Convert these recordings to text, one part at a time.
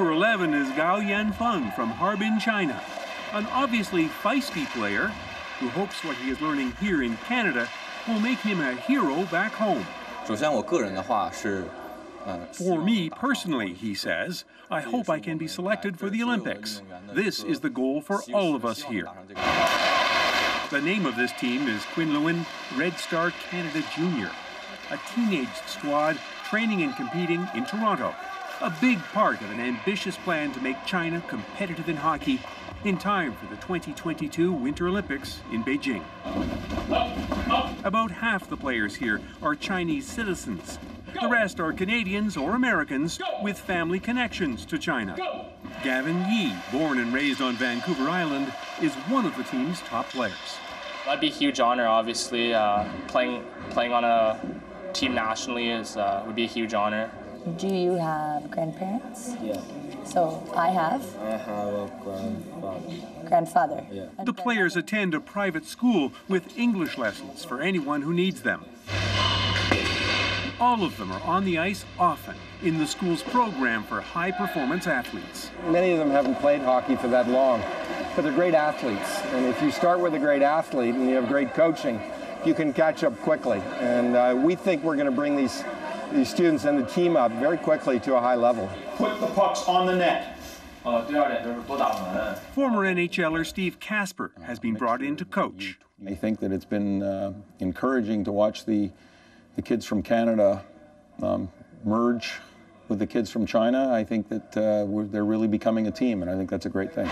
Number 11 is Gao Yanfeng from Harbin, China, an obviously feisty player who hopes what he is learning here in Canada will make him a hero back home. For me personally, he says, I hope I can be selected for the Olympics. This is the goal for all of us here. The name of this team is Kunlun Red Star Canada Junior, a teenage squad training and competing in Toronto. A big part of an ambitious plan to make China competitive in hockey in time for the 2022 Winter Olympics in Beijing. About half the players here are Chinese citizens. The rest are Canadians or Americans with family connections to China. Gavin Yee, born and raised on Vancouver Island, is one of the team's top players. That'd be a huge honor, obviously. Uh, playing playing on a team nationally is uh, would be a huge honor. Do you have grandparents? Yeah. So I have. I have a grandfather. Grandfather. Yeah. The players attend a private school with English lessons for anyone who needs them. All of them are on the ice often in the school's program for high performance athletes. Many of them haven't played hockey for that long, but they're great athletes. And if you start with a great athlete and you have great coaching, you can catch up quickly. And uh, we think we're going to bring these, these students and the team up very quickly to a high level. Put the pucks on the net. Former NHLer Steve Kasper has been brought in to coach. I think that it's been uh, encouraging to watch the the kids from Canada um, merge with the kids from China, I think that uh, they're really becoming a team, and I think that's a great thing.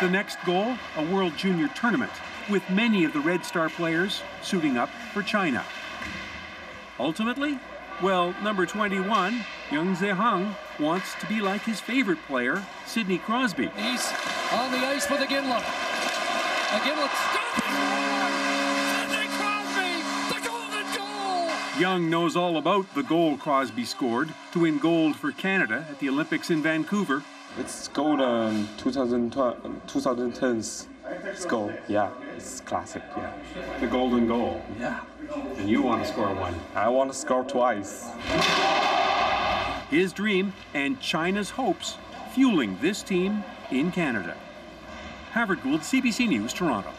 The next goal, a World Junior Tournament, with many of the Red Star players suiting up for China. Ultimately, well, number 21, Young Zehang, wants to be like his favorite player, Sidney Crosby. He's on the ice with Iginla. A Ginla Young knows all about the goal Crosby scored to win gold for Canada at the Olympics in Vancouver. It's gold um, 2010's goal. Yeah, it's classic. Yeah. The golden goal. Yeah. And you want to score one. I want to score twice. His dream and China's hopes fueling this team in Canada. Havard Gould, CBC News, Toronto.